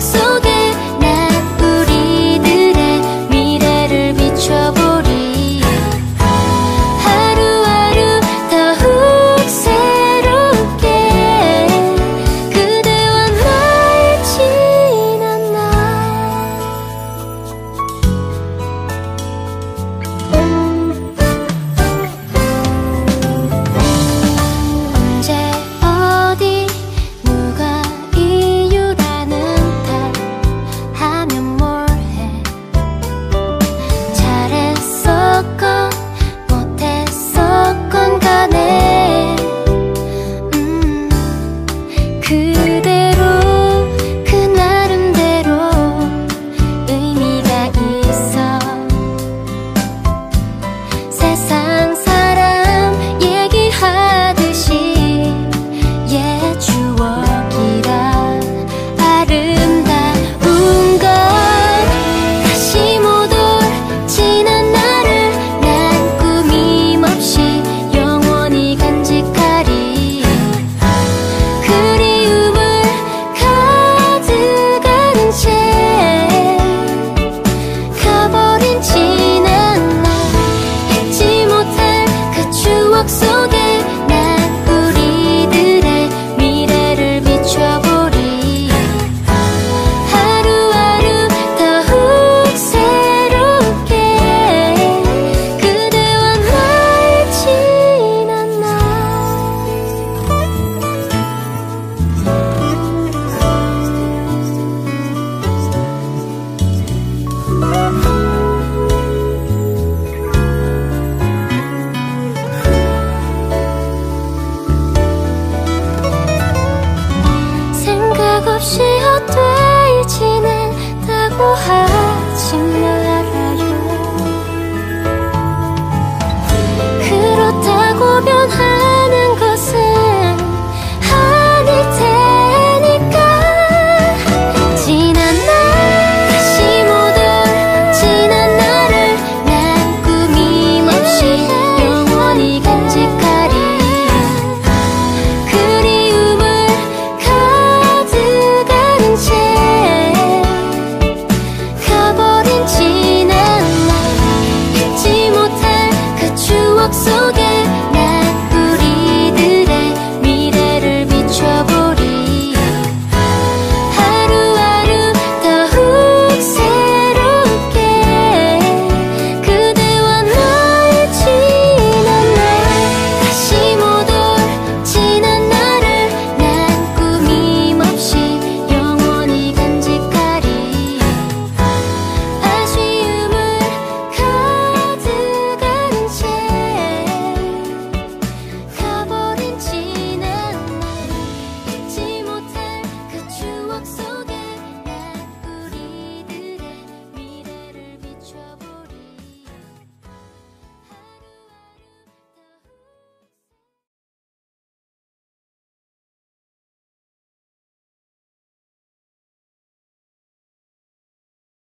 诉。